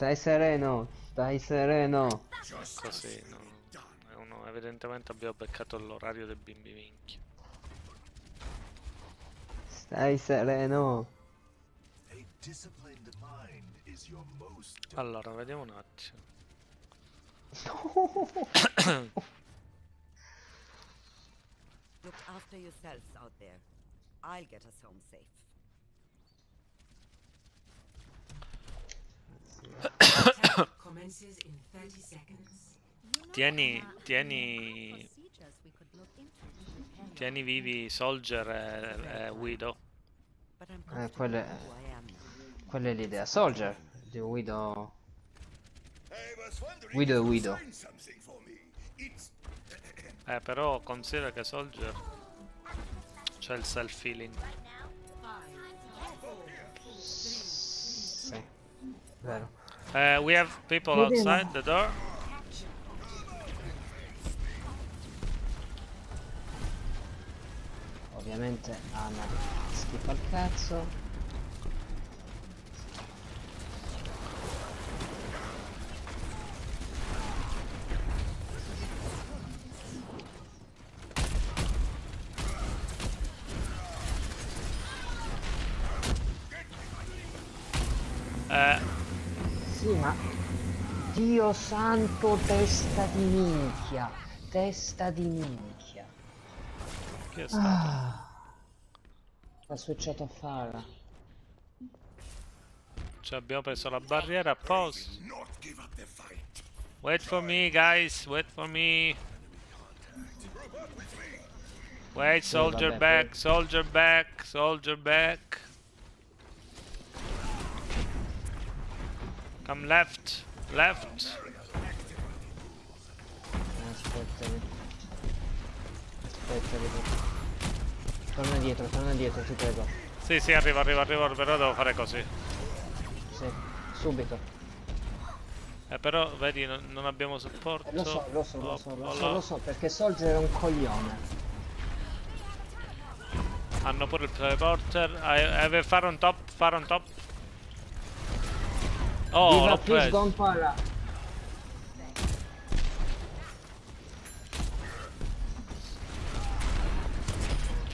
Stai sereno, stai sereno. Così, no. È uno, evidentemente abbiamo beccato l'orario dei bimbi minchia. Stai sereno. Allora, vediamo un attimo. Look after yourselves out there. I'll get us home safe. Tieni, tieni, tieni vivi Soldier e, e I'm Eh, quella, quella è l'idea. Soldier di Guido. Guido e Guido. Eh, però considera che Soldier c'è il self-healing. Vero. Eh, we have people outside the door. Ovviamente Ana schifo al cazzo. Eh, Sì, ma Dio santo, testa di minchia. Testa di minchia. chi è stato? Ah. Ha switchato a Farah. Cioè, abbiamo preso la barriera apposta. Wait for me, guys. Wait for me. Wait, soldier back, soldier back, soldier back. Come left, left. Aspettami. Aspettami. Torna dietro, torna dietro, ti prego. Sì, sì, arrivo, arrivo, arrivo, però devo fare così. Sì, subito. Eh, però, vedi, non, non abbiamo supporto. Eh, lo so, lo so, lo so, lo oh, so, lo so, perché Soldier è un coglione. Hanno pure il teleporter. I, I have far on top, far on top. Oh, Viva Fish preso.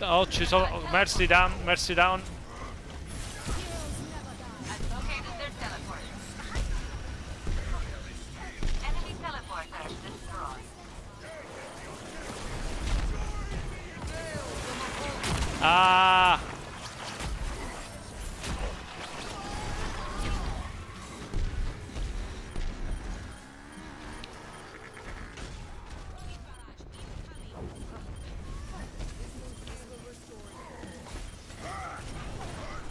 Oh, ci sono. Mercy down, mercy down.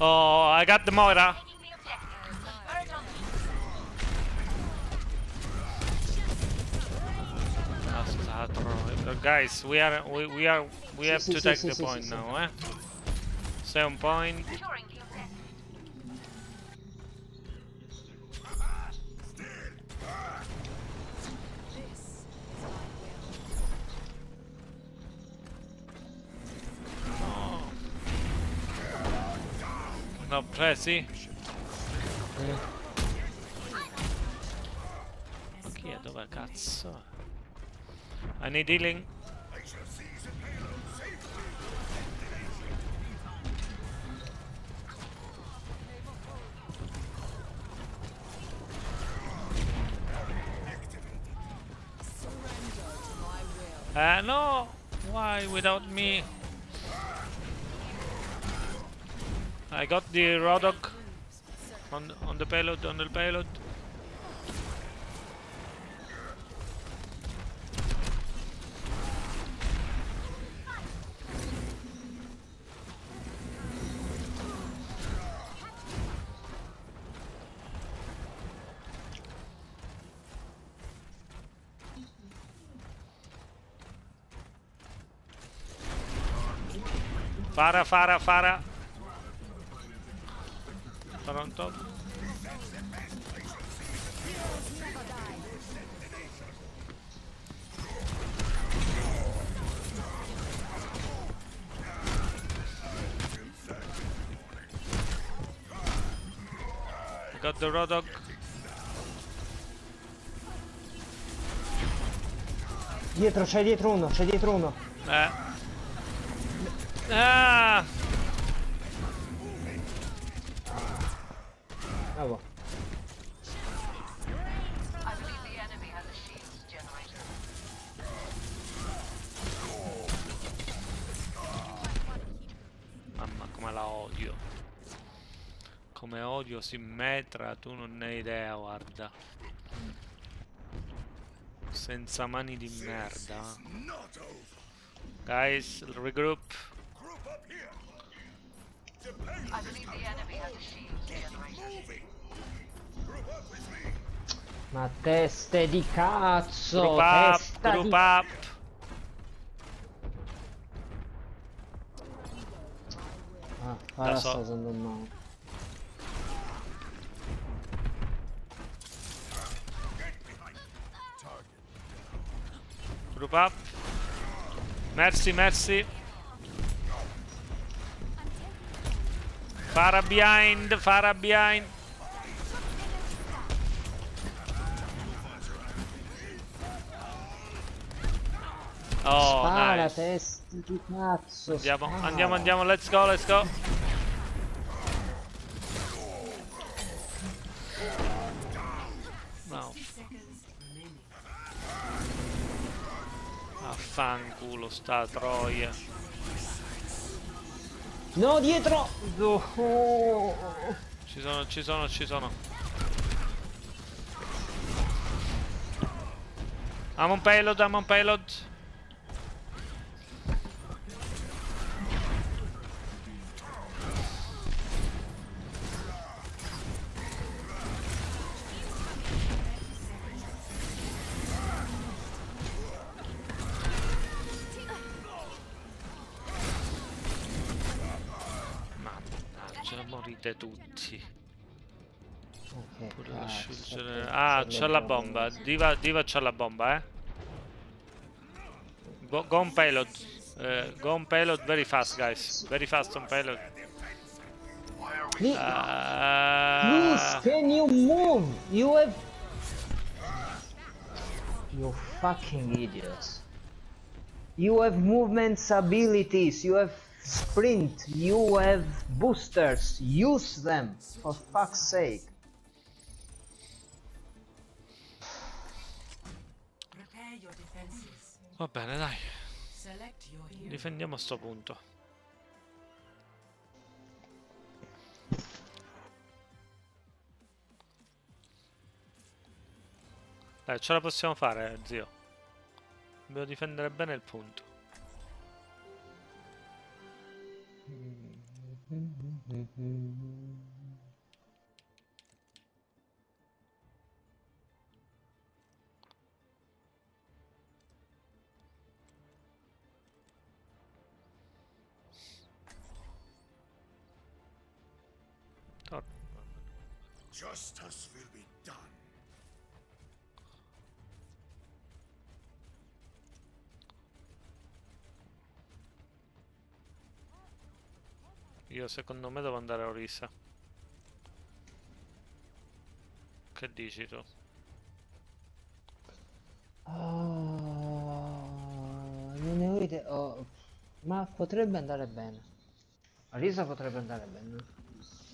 Oh, I got the Moira. Taking the objective. Bird on Uh, Guys, we are we, we are we have to take the point now, eh? Seven point. No, presi. Chi è? Dove cazzo? I need healing. I shall seize the payload safely. Uh, no! Why without me? I got the Rodok on on the payload on the payload. Fara, Sarò on top. Got the Rodok. Dietro, c'è dietro uno, c'è dietro uno. Eh. Ah! Generator. Mamma come la odio. Come odio Simmetra, tu non ne hai idea, guarda. Senza mani di merda. Guys, regroup. Ma teste di cazzo! Group up, group di... up. Ah, ora so. sto usando un mouse. Group up. Merci, merci. Fara behind, Fara behind. Oh, Spara, nice. teste di cazzo! Andiamo, spara. andiamo, andiamo, let's go, let's go. No. Affanculo sta troia. No, dietro! Oh. Ci sono, ci sono, ci sono. I'm on payload, I'm on payload. Morite tutti. Ah, c'è c'ha la bomba. Diva, Diva c'ha la bomba, eh. Go, go on payload. Eh, go on payload very fast, guys. Very fast on payload. Please, Ah, please, can you move? You have... You fucking idiots. You have movements abilities, you have sprint, you have boosters. Use them, for fuck's sake. Va bene, dai. Difendiamo sto punto. Dai, ce la possiamo fare, zio. Dobbiamo difendere bene il punto. Hmm. Justice will be done. Io secondo me devo andare a Orisa. Che dici tu? Ah, non ne ho idea. oh, ma potrebbe andare bene. Risa potrebbe andare bene.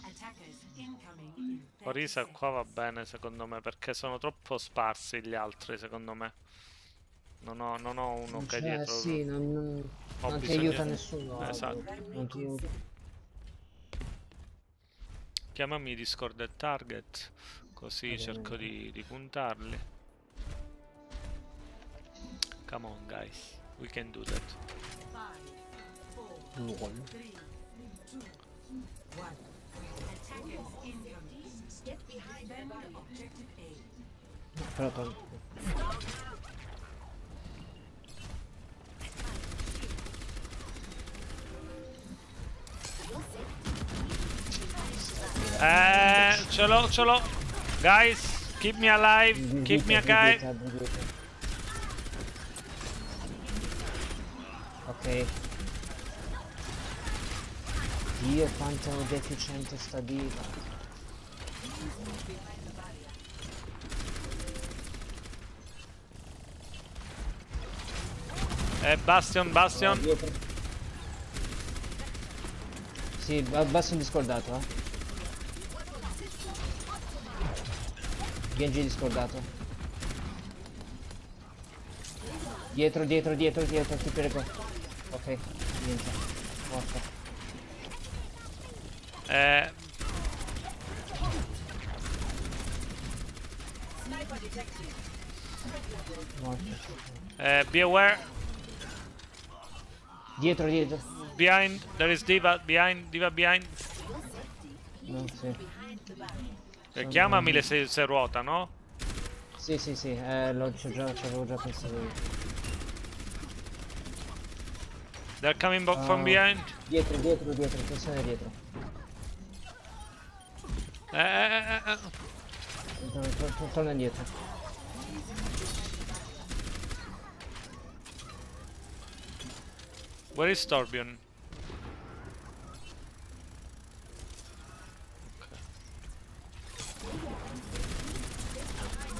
Attackers incoming in 30 Orisa qua va bene secondo me perché sono troppo sparsi gli altri secondo me. Non ho, non ho uno che Cioè, dietro. sì, non, non- non ti aiuta nessuno. Esatto. Non ti... Chiamami Discord e Target, così cerco di, di puntarli. Come on guys, we can do that. LOL. Attackers incoming. Defend objective A. Però Eh, ce l'ho, ce l'ho. Guys, keep me alive, keep me alive. Ok. Dio quanto è deficiente sta diva. Eh, Bastion, Bastion. Dietro. Sì, ba- Bastion discordato, eh. Genji discordato. Dietro, dietro, dietro, dietro, ti prego. Ok, niente. Morto. Eh, Morto. eh, be aware. Dietro, dietro. Behind. There is Diva. Behind. Diva behind. No, sì. Eh, chiamami le se, se ruota, no? Sì, sì, sì, eh, l'ho già, ci avevo già pensato io. They're coming back from Ah. behind. Dietro, dietro, dietro, attenzione dietro. Eh, eh, eh, eh. Torna, torna, torna indietro. Where is Torbjorn?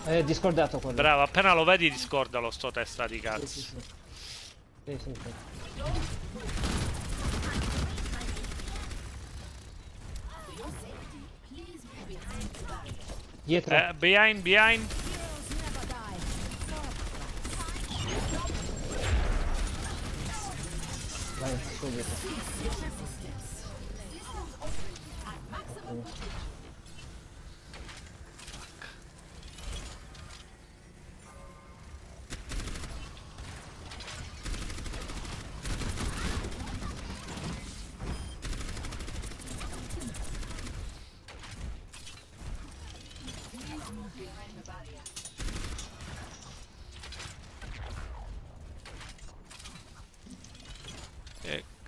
Eh, discordato quello. Bravo, appena lo vedi discordalo sto testa di cazzo. sì, sì. Sì, sì, sì. Dietro. Eh, behind, behind. Vai, subito.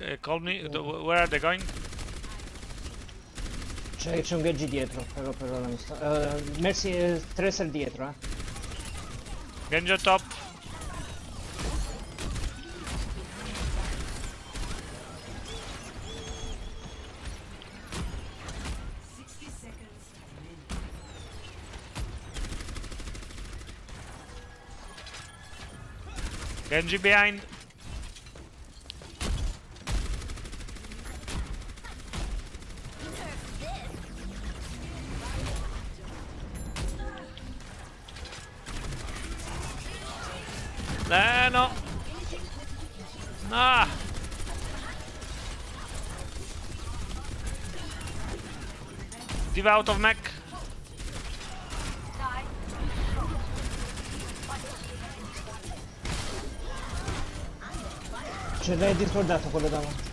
Eh, eh, call me. the- Where are they going? C'è, c'è un Genji dietro, però per ora mi sta... Uh, Mercy, eh, Tracer dietro, eh. Genjo top. Genji behind. Eh no. Ah. Diva out of mech. Ce l'hai discordato quello davanti.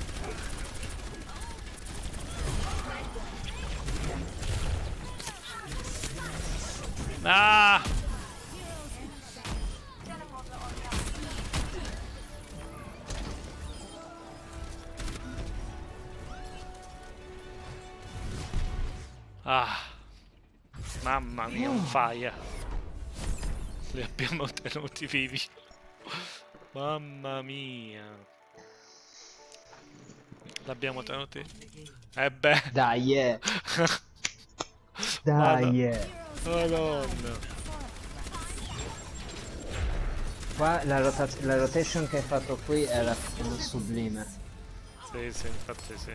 Ah. Mamma mia, un fire. Li abbiamo tenuti vivi. Mamma mia. L'abbiamo tenuti? Eh beh. Dai. Madonna. Dai, eh. Madonna. Qua la, rota- la rotation che hai fatto qui era sublime. Sì, sì, infatti sì.